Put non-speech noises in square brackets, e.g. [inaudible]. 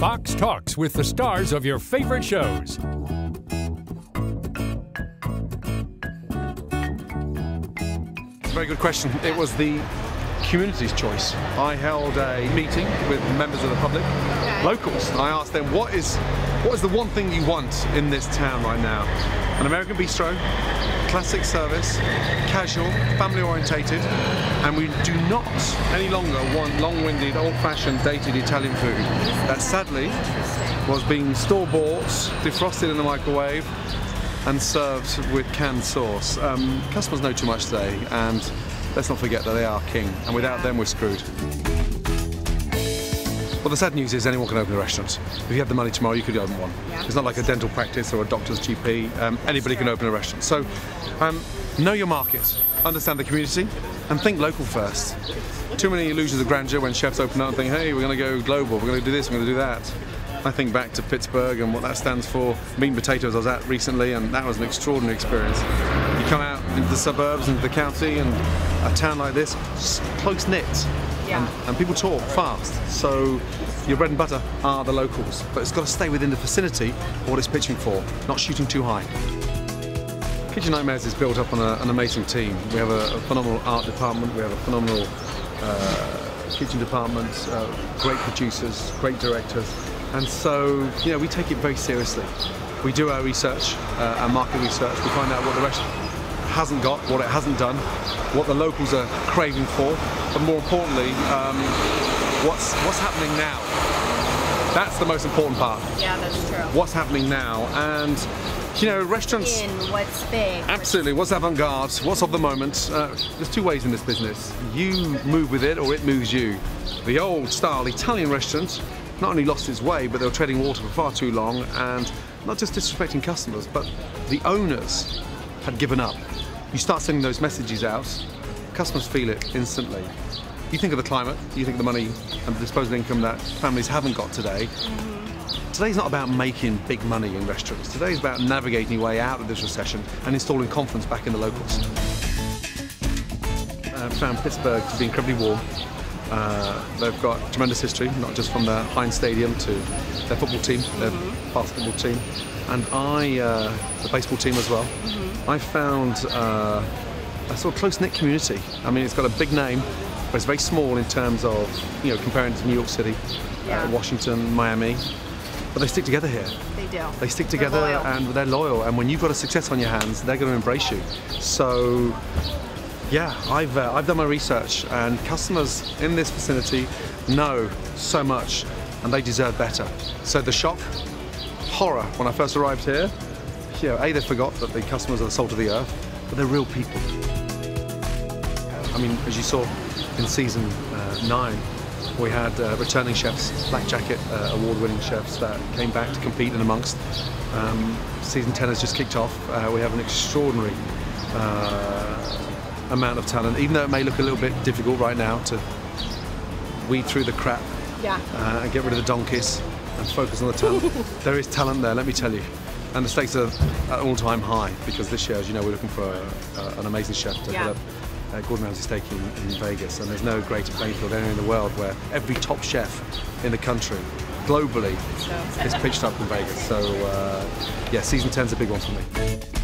Fox Talks with the stars of your favorite shows. It's a very good question. It was the community's choice. I held a meeting with members of the public, locals, I asked them what is what is the one thing you want in this town right now? An American bistro, classic service, casual, family orientated, and we do not any longer want long-winded, old-fashioned, dated Italian food that sadly was being store-bought, defrosted in the microwave, and served with canned sauce. Um, customers know too much today, and let's not forget that they are king, and without them, we're screwed. Well, the sad news is anyone can open a restaurant. If you had the money tomorrow, you could open one. Yeah. It's not like a dental practice or a doctor's GP. Um, anybody can open a restaurant. So, um, know your market, understand the community, and think local first. Too many illusions of grandeur when chefs open up and think, hey, we're going to go global, we're going to do this, we're going to do that. I think back to Pittsburgh and what that stands for. Meat and potatoes I was at recently, and that was an extraordinary experience. You come out into the suburbs, into the county, and a town like this, close knit, And, and people talk fast. So your bread and butter are the locals, but it's got to stay within the vicinity of what it's pitching for, not shooting too high. Kitchen Nightmares is built up on a, an amazing team. We have a, a phenomenal art department, we have a phenomenal uh, kitchen department, uh, great producers, great directors, and so you know we take it very seriously. We do our research, uh, our market research. We find out what the rest hasn't got, what it hasn't done, what the locals are craving for, but more importantly, um, what's what's happening now. That's the most important part. Yeah, that's true. What's happening now, and you know, restaurants. In what's big. Absolutely. What's avant-garde? What's of the moment? Uh, there's two ways in this business. You move with it, or it moves you. The old-style Italian restaurant not only lost its way, but they were treading water for far too long, and not just disrespecting customers, but the owners had given up. You start sending those messages out, customers feel it instantly. You think of the climate, you think of the money and the disposable income that families haven't got today. Mm-hmm. Today's not about making big money in restaurants. Today's about navigating your way out of this recession and installing confidence back in the locals. I found Pittsburgh to be incredibly warm. Uh, they've got tremendous history, not just from the Heinz Stadium to their football team, their basketball team, and I, uh, the baseball team as well. I found uh, a sort of close-knit community. I mean, it's got a big name, but it's very small in terms of, you know, comparing to New York City, Yeah. uh, Washington, Miami. But they stick together here. They do. They stick They're together and they're loyal. And when you've got a success on your hands, they're going to embrace you. So, yeah, I've uh, I've done my research, and customers in this vicinity know so much, and they deserve better. So the shock, horror when I first arrived here, you know, a they forgot that the customers are the salt of the earth, but they're real people. I mean, as you saw in season uh, nine, we had uh, returning chefs, Black Jacket uh, award-winning chefs that came back to compete in amongst. Um, season 10 has just kicked off. Uh, we have an extraordinary uh, amount of talent, even though it may look a little bit difficult right now to weed through the crap Yeah. uh, and get rid of the donkeys and focus on the talent. [laughs] there is talent there, let me tell you. And the stakes are at all time high because this year, as you know, we're looking for a, a, an amazing chef to Yeah. up uh, Gordon Ramsay steak in, in Vegas. And there's no greater playing field anywhere in the world where every top chef in the country, globally, So is pitched up in Vegas. So, uh, yeah, season 10's a big one for me.